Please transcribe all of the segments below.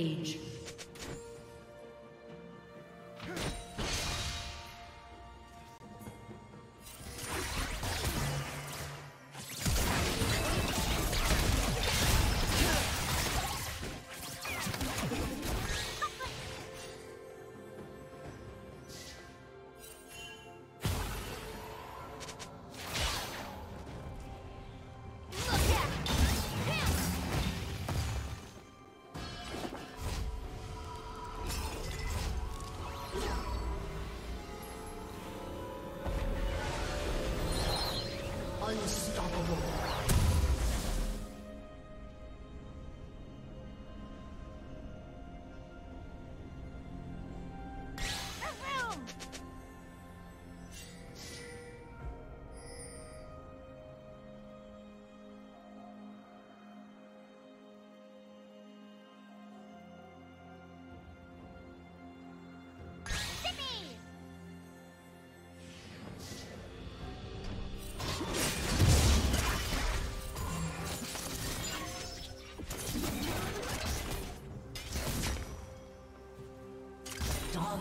Age.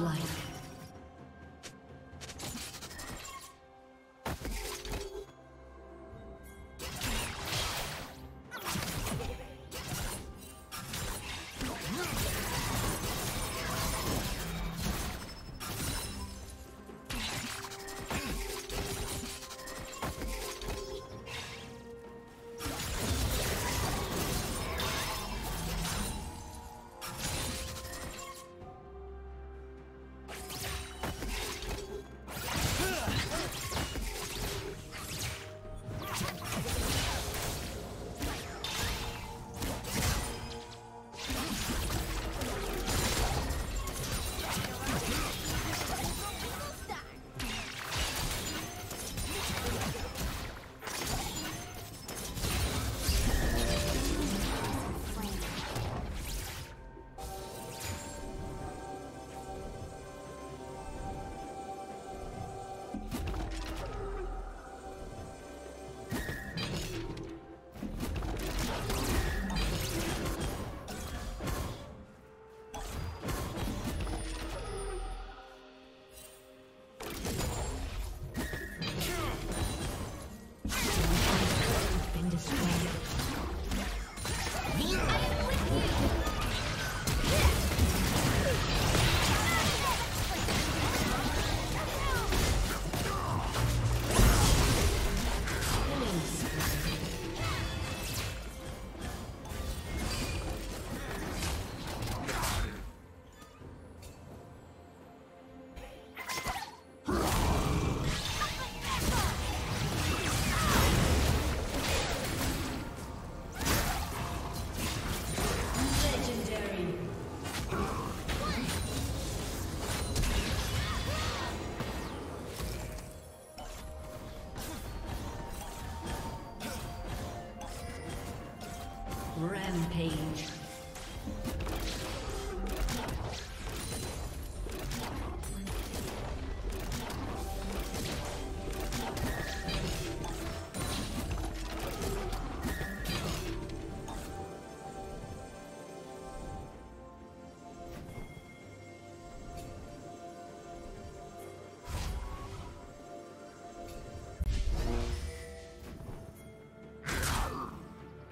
Godlike. Rampage.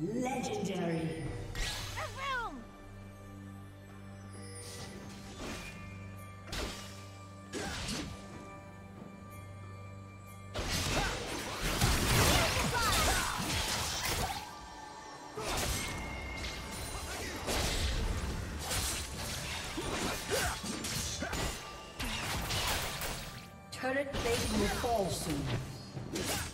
Legendary. Turret plate will fall soon.